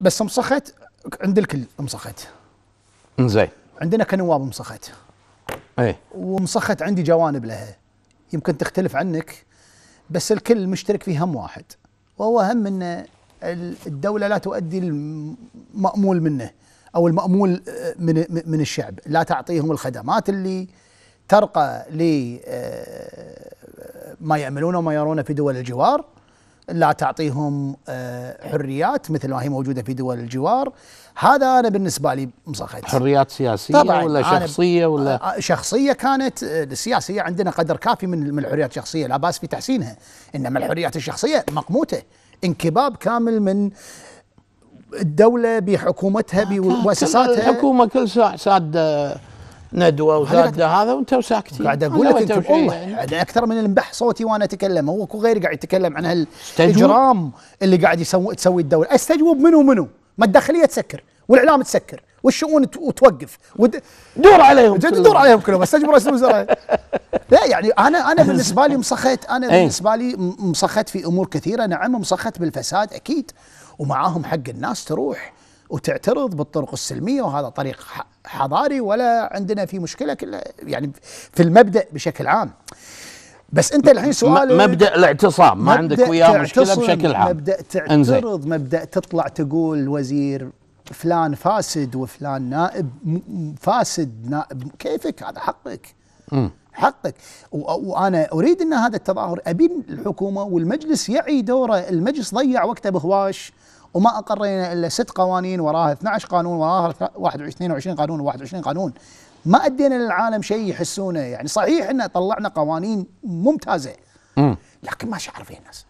بس مسخت عند الكل مسخت زين. عندنا كنواب مسخت إيه. ومسخت عندي جوانب لها. يمكن تختلف عنك بس الكل مشترك في هم واحد. وهو هم إن الدولة لا تؤدي المأمول منه أو المأمول من من الشعب. لا تعطيهم الخدمات اللي ترقى ل ما يأملونه وما يرونه في دول الجوار. لا تعطيهم آه، حريات مثل ما هي موجودة في دول الجوار. هذا أنا بالنسبة لي مصخت حريات سياسية طبعا ولا شخصية ولا؟ آه، شخصية كانت آه، السياسيه عندنا قدر كافي من من الحريات الشخصية لا بأس في تحسينها. إنما الحريات الشخصية مقموتة. انكباب كامل من الدولة بحكومتها بمؤسساتها الحكومة كل ساعه ساده ندوة وزاده هذا وانت ساكتين. قاعد أقول لك أنت والله يعني أكثر من المبح صوتي وأنا أتكلم. هو غيري قاعد يتكلم عن هالاجرام اللي قاعد يسوي تسوي الدولة. أستجوب منو منو؟ ما الداخلية تسكر والإعلام تسكر والشؤون توقف ود... دور عليهم دور عليهم كلهم. أستجوب رئيس الوزراء. لا يعني أنا أنا بالنسبة لي مصخت أنا إيه. بالنسبة لي مصخت في أمور كثيرة. نعم مصخت بالفساد أكيد. ومعاهم حق الناس تروح. وتعترض بالطرق السلمية وهذا طريق حضاري ولا عندنا في مشكلة كلها يعني في المبدأ بشكل عام. بس أنت الحين سؤال مبدأ الاعتصام ما عندك وياه مشكلة بشكل عام. مبدأ تعترض مبدأ تطلع تقول وزير فلان فاسد وفلان نائب فاسد نائب كيفك؟ هذا حقك. م. حقك. وأنا أريد إن هذا التظاهر. أبي الحكومة والمجلس يعي دوره. المجلس ضيع وقته بهواش. وما أقرينا إلا ست قوانين وراها 12 قانون وراها 21 22 قانون و21 قانون. ما أدينا للعالم شيء يحسونه. يعني صحيح إن طلعنا قوانين ممتازة. لكن ما شعر فيها الناس.